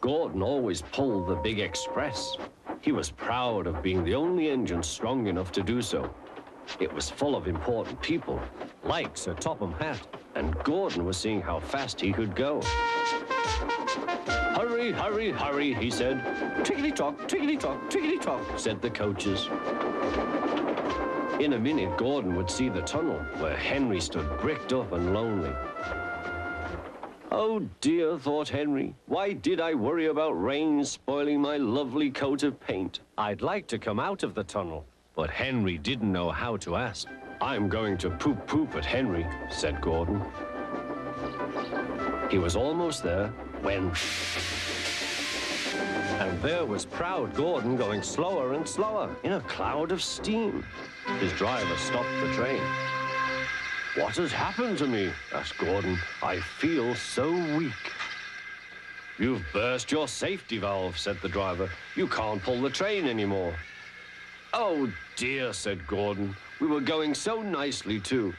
Gordon always pulled the big express. He was proud of being the only engine strong enough to do so. It was full of important people, like Sir Topham Hatt, and Gordon was seeing how fast he could go. Hurry, hurry, hurry, he said. Tickety-tock, tickety-tock, tickety-tock, said the coaches. In a minute, Gordon would see the tunnel where Henry stood bricked up and lonely. Oh dear, thought Henry, why did I worry about rain spoiling my lovely coat of paint? I'd like to come out of the tunnel, but Henry didn't know how to ask. I'm going to poop poop at Henry, said Gordon. He was almost there when... And there was proud Gordon going slower and slower in a cloud of steam. His driver stopped the train. What has happened to me? asked Gordon. I feel so weak. You've burst your safety valve, said the driver. You can't pull the train anymore. Oh dear, said Gordon. We were going so nicely too.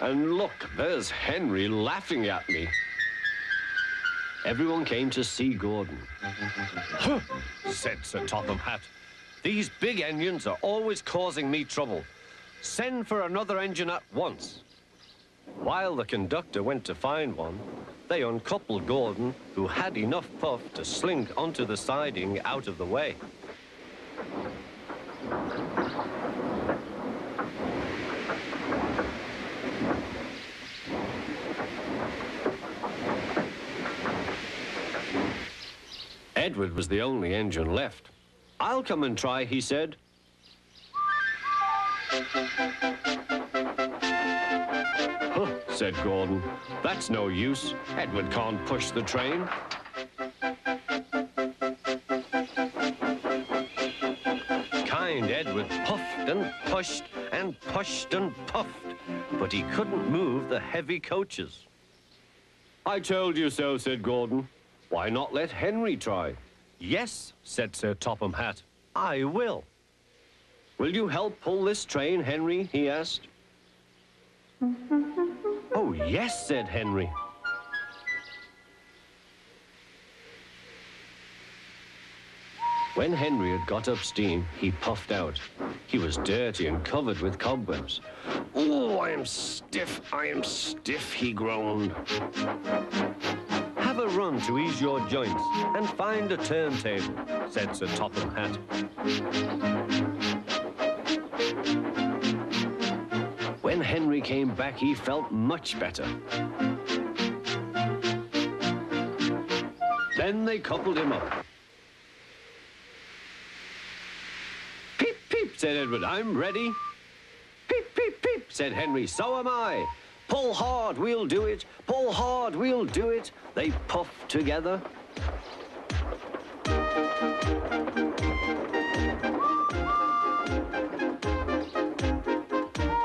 And look, there's Henry laughing at me. Everyone came to see Gordon. Huh, said Sir Topham Hatt. These big engines are always causing me trouble. Send for another engine at once. While the conductor went to find one, they uncoupled Gordon, who had enough puff to slink onto the siding out of the way. Edward was the only engine left. I'll come and try, he said. Huh, said Gordon. That's no use. Edward can't push the train. Kind Edward puffed and pushed and pushed and puffed, but he couldn't move the heavy coaches. I told you so, said Gordon. Why not let Henry try? Yes, said Sir Topham Hatt. I will. Will you help pull this train, Henry? he asked. oh, yes, said Henry. When Henry had got up steam, he puffed out. He was dirty and covered with cobwebs. Oh, I am stiff, I am stiff, he groaned. Have a run to ease your joints and find a turntable, said Sir Topham Hatt. When Henry came back, he felt much better. Then they coupled him up. Peep, peep, said Edward, I'm ready. Peep, peep, peep, said Henry, so am I. Pull hard, we'll do it. Pull hard, we'll do it. They puff together.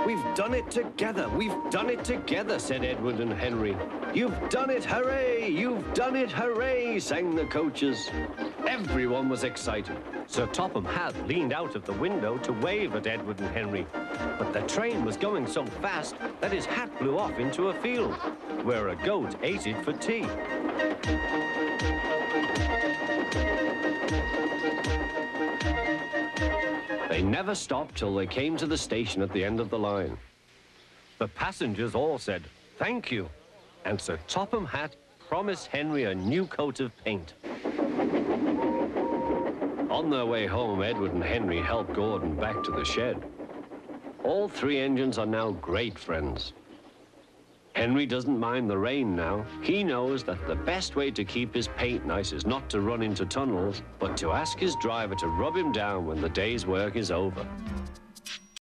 We've done it together. We've done it together, said Edward and Henry. You've done it, hooray! You've done it, hooray! sang the coaches. Everyone was excited. Sir Topham Hatt leaned out of the window to wave at Edward and Henry. But the train was going so fast that his hat blew off into a field, where a goat ate it for tea. They never stopped till they came to the station at the end of the line. The passengers all said, thank you, and Sir Topham Hatt promised Henry a new coat of paint. On their way home, Edward and Henry helped Gordon back to the shed. All three engines are now great friends. Henry doesn't mind the rain now. He knows that the best way to keep his paint nice is not to run into tunnels, but to ask his driver to rub him down when the day's work is over.